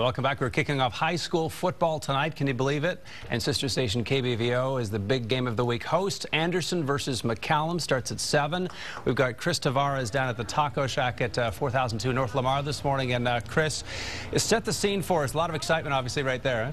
Welcome back. We're kicking off high school football tonight. Can you believe it? And sister station KBVO is the big game of the week host. Anderson versus McCallum starts at 7. We've got Chris Tavares down at the Taco Shack at uh, 4002 North Lamar this morning. And uh, Chris, is set the scene for us. A lot of excitement, obviously, right there.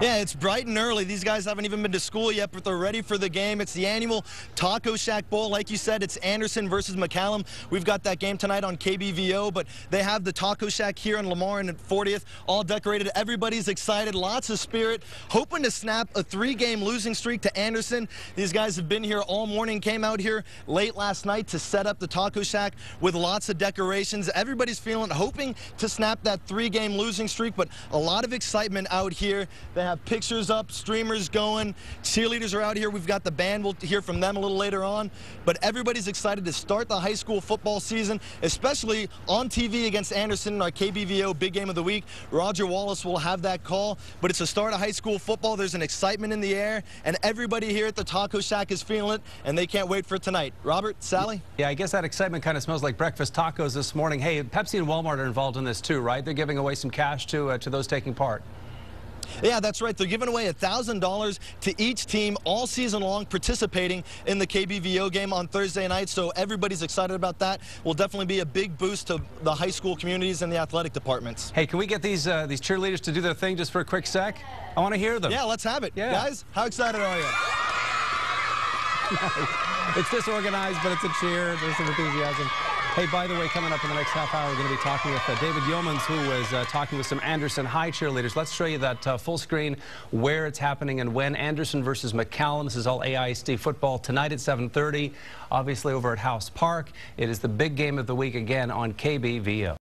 Yeah, it's bright and early. These guys haven't even been to school yet, but they're ready for the game. It's the annual Taco Shack Bowl. Like you said, it's Anderson versus McCallum. We've got that game tonight on KBVO, but they have the Taco Shack here in Lamar and at 40 all decorated. Everybody's excited, lots of spirit, hoping to snap a three-game losing streak to Anderson. These guys have been here all morning, came out here late last night to set up the Taco Shack with lots of decorations. Everybody's feeling, hoping to snap that three-game losing streak, but a lot of excitement out here. They have pictures up, streamers going, cheerleaders are out here. We've got the band. We'll hear from them a little later on, but everybody's excited to start the high school football season, especially on TV against Anderson in our KBVO Big Game of the Week. Roger Wallace will have that call, but it's the start of high school football. There's an excitement in the air, and everybody here at the Taco Shack is feeling it, and they can't wait for tonight. Robert, Sally? Yeah, I guess that excitement kind of smells like breakfast tacos this morning. Hey, Pepsi and Walmart are involved in this too, right? They're giving away some cash to, uh, to those taking part. Yeah, that's right. They're giving away $1,000 to each team all season long participating in the KBVO game on Thursday night. So everybody's excited about that. Will definitely be a big boost to the high school communities and the athletic departments. Hey, can we get these uh, these cheerleaders to do their thing just for a quick sec? I want to hear them. Yeah, let's have it. Yeah. Guys, how excited are you? It's disorganized, but it's a cheer. There's some enthusiasm. Hey, by the way, coming up in the next half hour, we're going to be talking with uh, David Yeomans, who was uh, talking with some Anderson High cheerleaders. Let's show you that uh, full screen, where it's happening and when. Anderson versus McCallum. This is all AISD football tonight at 7.30, obviously over at House Park. It is the big game of the week again on KBVO.